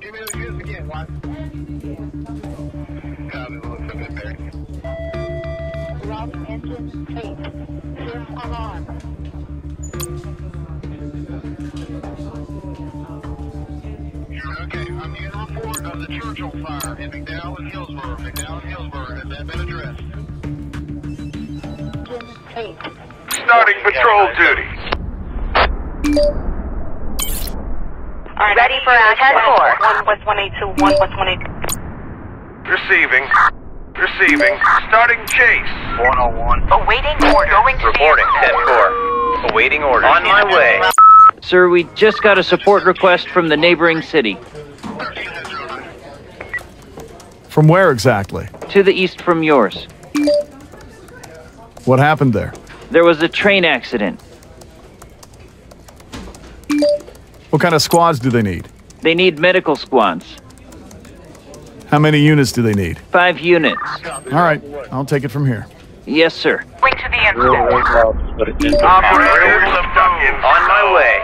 Give me, the units again, White. Starting patrol duty. Ready for action. 10 One West one eight two. One West one eight. Receiving. Receiving. Starting chase. 101. Awaiting order. Going to Reporting 10-4. Awaiting orders. On my way. Sir, we just got a support request from the neighboring city. From where exactly? To the east from yours. What happened there? There was a train accident. What kind of squads do they need? They need medical squads. How many units do they need? Five units. All right, I'll take it from here. Yes, sir. Wing to the incident. Operators On my way.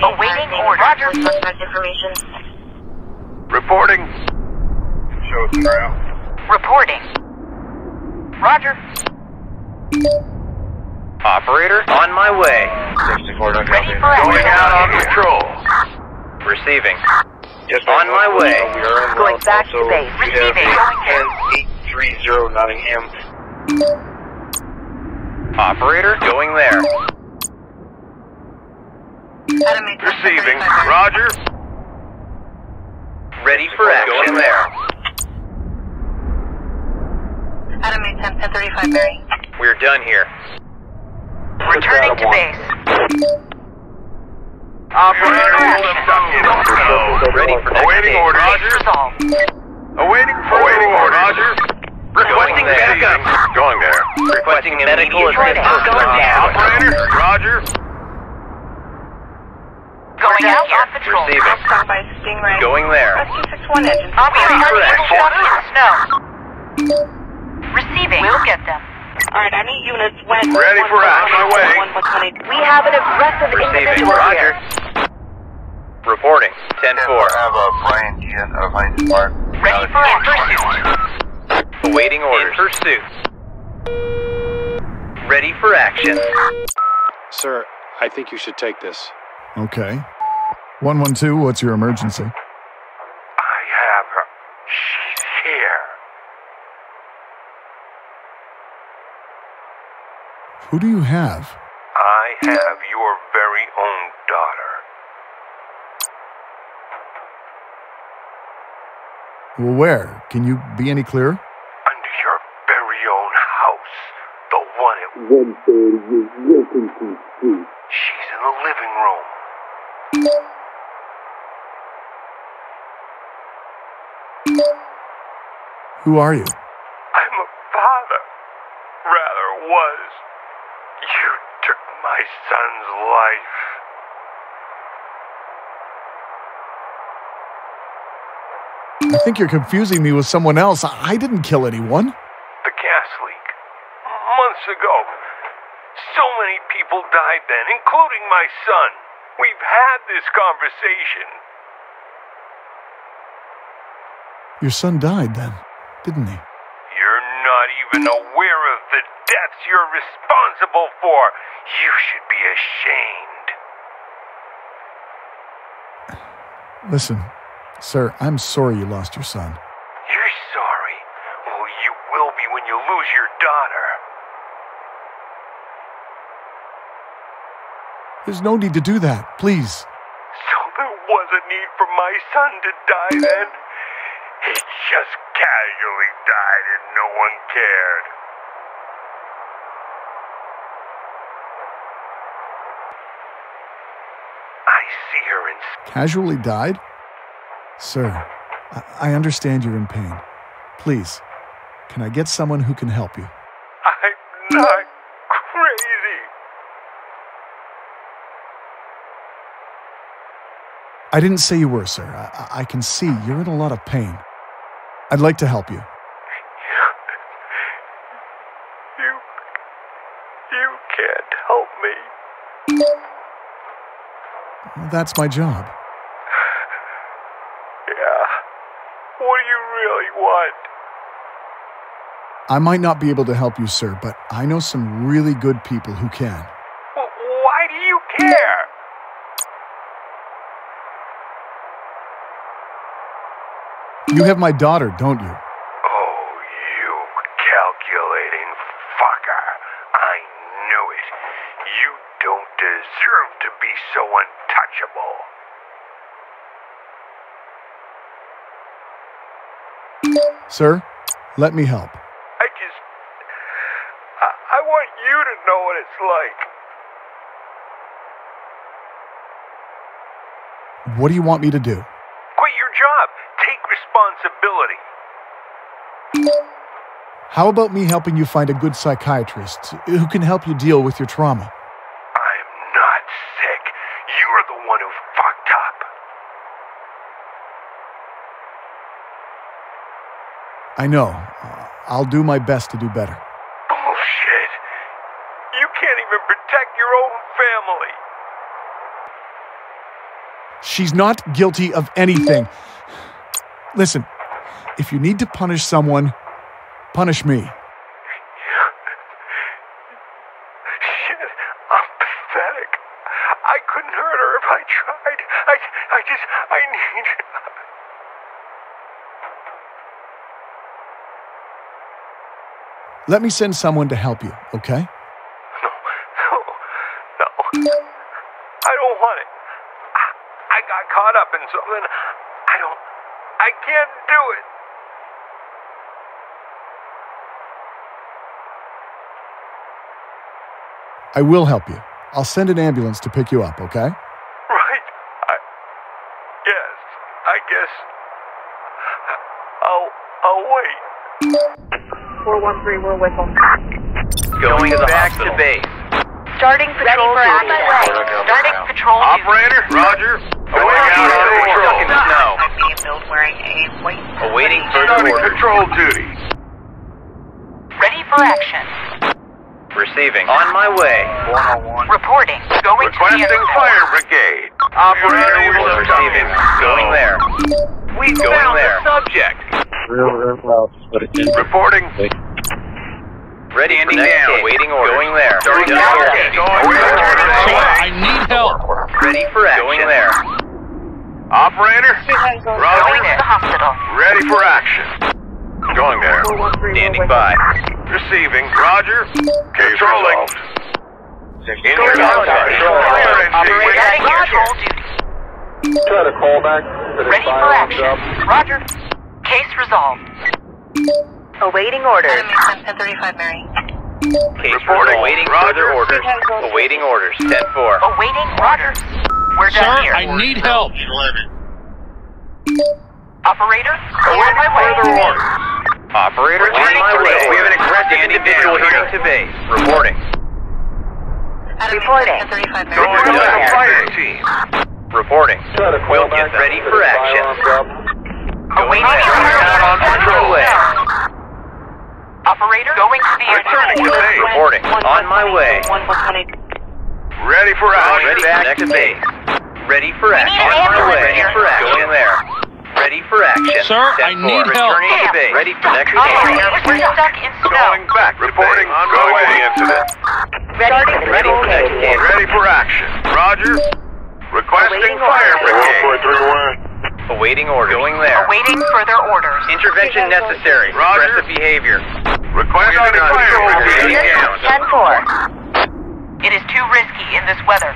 Awaiting order. Roger. Suspect information. Reporting. Show us the ground. Reporting. Roger. Operator. On my way. 64, Ready for Going out on patrol. Receiving. Yes, On my way. We are Going route. back to Also, base. we Receiving. a 10830 Nottingham. Operator. Going there. Receiving. Roger. Ready for action. Going there. Adam 8 10 1035 Mary. We're done here. Returning to base. Operator. Info. Ready for next Awaiting stage. orders. Base resolved. Awaiting Awaiting orders. Roger. Going Requesting there. backup. Going there. Requesting medical assistance. Going down. Operator. Roger. Going out on patrol. Receiving. Standby Stingray. Going there. Rescue 61 engine. I'll be Ready for ready action. for in snow. Receiving. We'll get them. Alright, I need units west. Ready for action. My way. Have an aggressive Receiving. individual Roger. here. Reporting. 10-4. have a Brian Gian of Heinz Park. Ready for in pursuit. Awaiting orders. In pursuit. Ready for action. Sir, I think you should take this. Okay. 112, what's your emergency? I have her. She's here. Who do you have? I have your very own daughter. Well, where? Can you be any clearer? Under your very own house. The one at She's in the living room. Who are you? I'm a father. Rather was. You took my son's life. I think you're confusing me with someone else. I I didn't kill anyone. The gas leak. Months ago. So many people died then, including my son. We've had this conversation. Your son died then, didn't he? You're not even aware of the deaths you're responsible for. You should be ashamed. Listen, sir, I'm sorry you lost your son. You're sorry. Well, you will be when you lose your daughter. There's no need to do that, please. So there was a need for my son to die then? He just casually died and no one cared. I see her in Casually died? Sir, I, I understand you're in pain. Please, Can I get someone who can help you? I'm not crazy. I didn't say you were, sir. I, I can see you're in a lot of pain. I'd like to help you. You. You can't help me. That's my job. Yeah. What do you really want? I might not be able to help you, sir, but I know some really good people who can. Wh- Why do you care? You have my daughter, don't you? Oh, you calculating fucker. I knew it. You don't deserve to be so untouchable. Sir, let me help. I just. I, I want you to know what it's like. What do you want me to do? Quit your job. Take responsibility. How about me helping you find a good psychiatrist who can help you deal with your trauma? I'm not sick. You're the one who fucked up. I know. I'll do my best to do better. Bullshit. You can't even protect your own family. She's not guilty of anything. Listen, if you need to punish someone, punish me. Shit. I'm pathetic. I couldn't hurt her if I tried. I, I just, I need. Let me send someone to help you, okay? No, no, no. I don't want it. I, I got caught up in something. I don't. I can't do it. I will help you. I'll send an ambulance to pick you up, okay? Right. I. Yes. I guess. I'll. I'll wait. 413 Will Whistle. Going to back hospital. to base. Starting patrol for duty. action. Starting patrol duty. Operator, Roger. Awaiting Awaiting control. stuck in the snow. Wearing a white. Awaiting further Starting orders. control duty. Ready for action. Receiving. On my way. Oh Reporting. Going to the Requesting fire brigade. Operator, Orders we're receiving. Going there. We Going found there. the subject. Reporting. Ready for next down. case. Waiting orders. Going there. Starting Going target. there. Going need help. Ready for action. Going there. Operator, Going to the hospital. Ready for action. Going there. Standing by. Receiving. Roger. Case Controlling. In your Operator, starting control duty. Try to call back Ready for action. job. Roger. Case resolved. Awaiting orders. Enemy 1035 Mary. Case Reporting. Awaiting Roger. further orders. Awaiting orders. 10-4. Awaiting orders. We're done here. I need help. 11. Operator, on Awaiting my way. further orders. Operator, on my way. We have an aggressive individual down. heading to base. Reporting. Enemy Reporting. 1035 Going Mary. to the Going fire there. team. Reporting. Try to call We'll back get ready to for the action. firearms job. Going Awaiting there. orders. On patrol. way. Operator, going to the Returning airport. to base. Reporting. On my way. Ready for action. Ready back to base. Ready for action. need an On my ambulance way. Ready here. for action. Going there. Ready for action. Sir, I 10-4. need help. Returning to Damn. base. Ready for next Operator, case. we're stuck in snow. Going back. Reporting. On my way. Incident. Ready for next case. Ready for action. Roger. Requesting fire orders. brigade. Awaiting orders. Going there. Awaiting further orders. Intervention necessary. Roger. Aggressive behavior. Requesting We're fire brigade. Down. 10-4. It is too risky in this weather.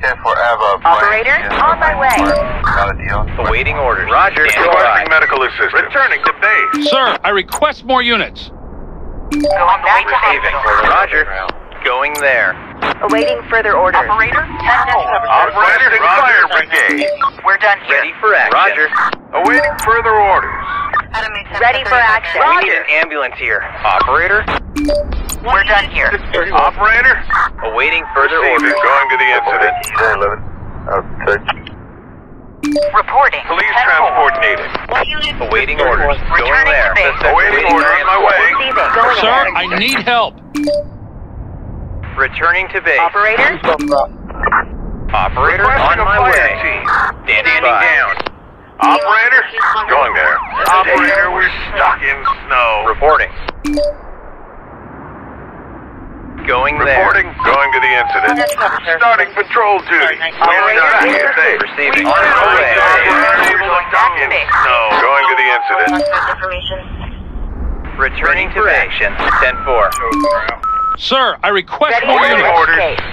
10 for Ava. Operator, on my way. Got a deal. Awaiting orders. Roger. Requesting medical assistance. Returning to base. Sir, I request more units. Going back to Receiving. hospital. Roger. Going there. Awaiting further orders. Operator, 10-4. Operating fire brigade. We're done here. Ready for action. Roger. Awaiting further orders. Ready for action. Roger. We need an ambulance here. Operator? We're done here. Operator? Awaiting further Receiving. orders. Going to the incident. 11. Okay. Reporting. Police 10-4. transport needed. Awaiting orders. Going there. to base. Awaiting awaiting orders on my way. Going Sir, ahead. I need help. Returning to base. Operator? Operator on my way. team. Standing by. down. Operator? Going there. Operator, we're stuck in snow. Reporting. Going there. Reporting. Going to the incident. Starting patrol duty. We're done here. Safe. Receiving. We On are my way. Operator, we're stuck in snow. Going to the incident. Returning to action. 10-4. Sir, I request Ready more for Awaiting units. orders. case.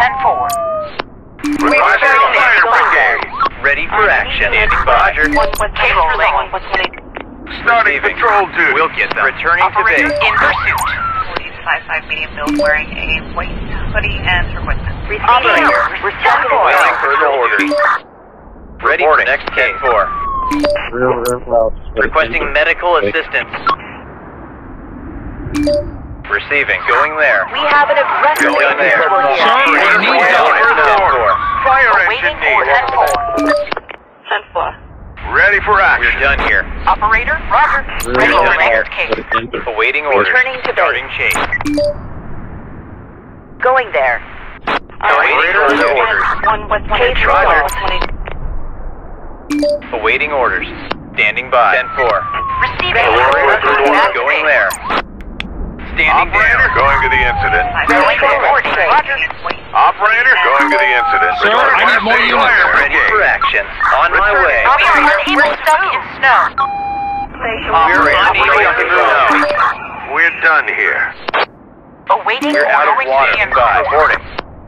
10-4. Requesting a fire brigade. Ready for action. Standing by. Roger. Case rolling. Starting Receiving. patrol duty. We'll get them. Returning to Operator base. in pursuit. Police 5-5 medium build wearing a white hoodie and equipment. Receiving. Operator, Receiving. Waiting further orders. Ready for next case. 4. Requesting medical assistance. Receiving. Going there. We have an aggressive Going there. individual here. Sir, I need help. Fire Awaiting engine order. needed. 10-4. Ready for action. We're action. done here. Operator, Roger. Ready for next case. Awaiting orders. Returning to base. Starting chase. Going there. Awaiting further orders. Case Roger. resolved. Awaiting orders. Standing by. 10-4. Receiving. Operator, going there. Standing Operator, down. going to the incident. Roger. Operator, going to the incident. Sir, I need more units. Ready for action. On my way. We are unable stuck in snow. We're stuck in snow. We're done here. Awaiting We're out of going water. standby. Reporting.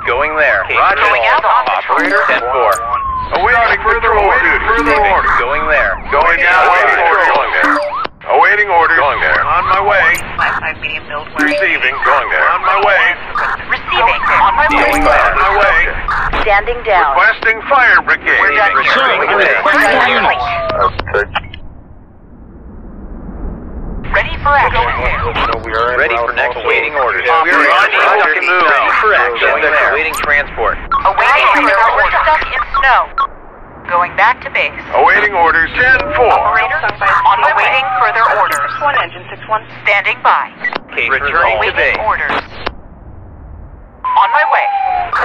Going there. Roger. Going out on patrol. Operator 10-4. Awaiting patrol duty. Further Receiving. orders. Going there. Going down. Awaiting orders. Going there. Awaiting orders. Going there. On my way. 5-5 medium build wearing Receiving. Going there. On my way. Receiving. On my way. Going there. On my way. Standing down. Requesting fire brigade. We're done here. Sir, I request more units. Ready for action. Ready for next awaiting orders. We're on stuck Roger. in snow. Ready for action. Going there. Awaiting transport. Awaiting further We're stuck in snow. Going back to base. Awaiting orders. 10-4. Operator, on awaiting further orders. One engine, 6-1. Standing by. Case Returning to base. orders. On my way.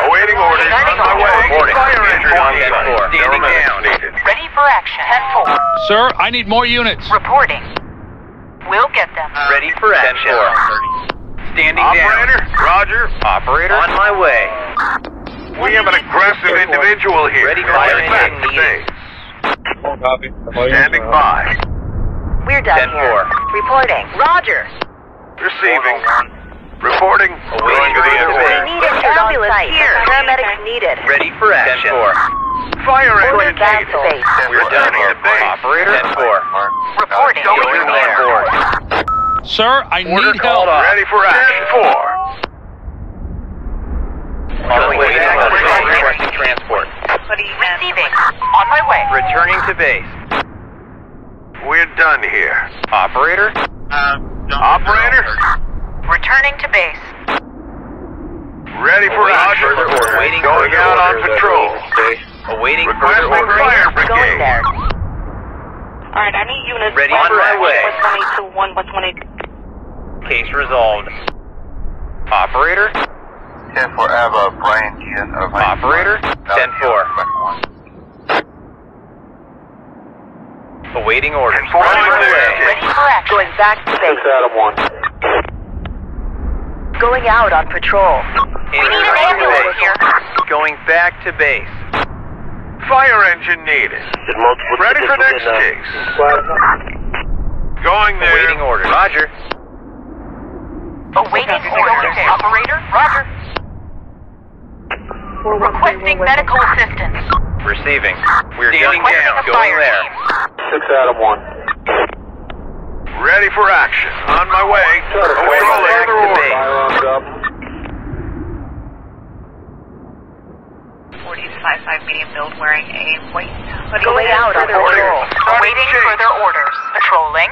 Awaiting orders. On my way. Reporting. Fire engine On needed. 10-4. Standing down. needed. Ready for action. 10-4. Sir, I need more units. Reporting. We'll get them. Ready for action. Standing Operator. down. Roger. Operator. On my way. We have an aggressive individual here. Ready fire Back engine needed. base. Standing by. We're done 10-4. Reporting. Roger. Receiving. Reporting. Going to the further We need an ambulance here. Paramedics needed. Ready for action. 10-4. Fire Order engine needed. base. We're done here. Base. Operator. 10-4. Reporting. Going there. Sir, I Order need help. off. Ready for action. 4. On way. We're done here. Requesting transport. Receiving. On my way. Returning to base. We're done here. Operator. Operator. Returning to base. Ready for Awaiting action. further order. Waiting Going out on orders. patrol. Awaiting further Requesting orders. fire Going brigade. Alright, I need units. Ready on my way. 122, 1, 120. Case resolved. Operator. 10 for Ava, Brian Ian of Operator. 10-4. Awaiting orders. On On my my way. way. Ready for action. Going back to base. Adam 1. Going out on patrol. We need an ambulance here. Going back to base. Fire engine needed. Ready for next case. Going there. Awaiting orders. Roger. Awaiting orders. Operator, Roger. Requesting medical assistance. Receiving. We're getting done down. down. Going there. 6 Adam 1. Ready for action. On my way. Awaiting Back further to orders. base. Firearms up. Forties five five medium build wearing a white hoodie. Going and out on further patrol. orders. Awaiting further orders. Patrolling.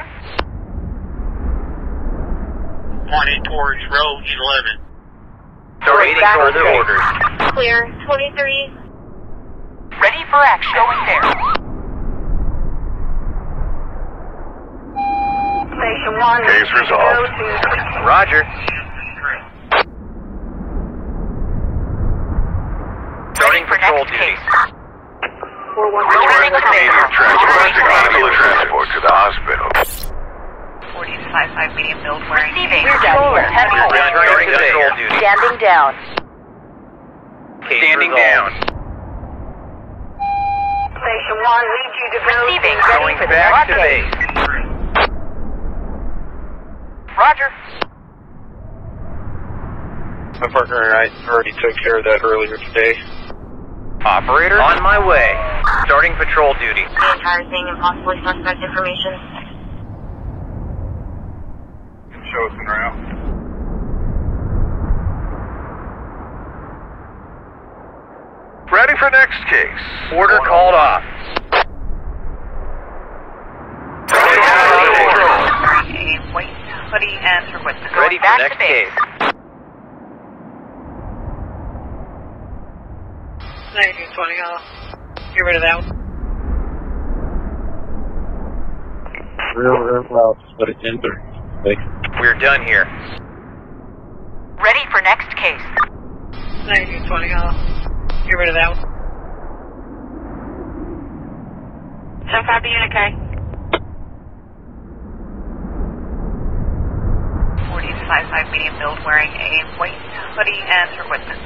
Pointing towards road 11. Awaiting further orders. Clear. 23. Ready for action. Going there. Station 1. Case resolved. Roger. Starting patrol next duty. case. Returning to vehicle. Requesting medical transport to the hospital. Forties five five medium build wearing Receiving. We're done starting patrol duty. Standing down. Case Standing resolved. down. Station 1. Need you to go Receiving. Ready Going for the back to base. Roger. My partner and I already took care of that earlier today. Operator, on my way. Starting patrol duty. The entire thing and possibly suspect information. Show us en route. Ready for next case. Order called off. wearing a white hoodie and requesting. Ready for next case. Nineteen twenty off. Get rid of that one. Real, real loud. But it's enter. We're done here. Ready for next case. Nineteen twenty off. Get rid of that one. Ten five to unit K. Forties five five medium build wearing a white hoodie and requesting.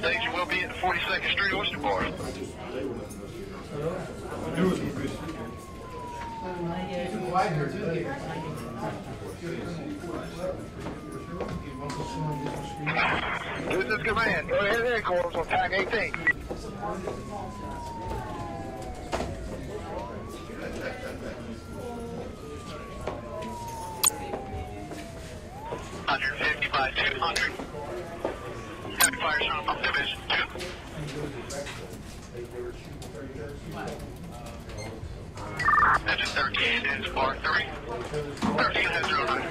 Station will be at 42nd Street Oyster Bar. This is command. Go ahead, headquarters on tag 18. Hundred fifty by two hundred. Fire from division two. Engine thirteen is bar three. Thirteen has zero nine.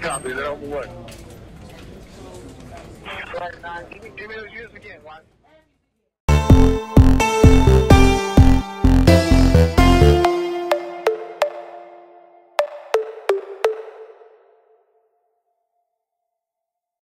Copy, that on the way. Give me, those units again, White.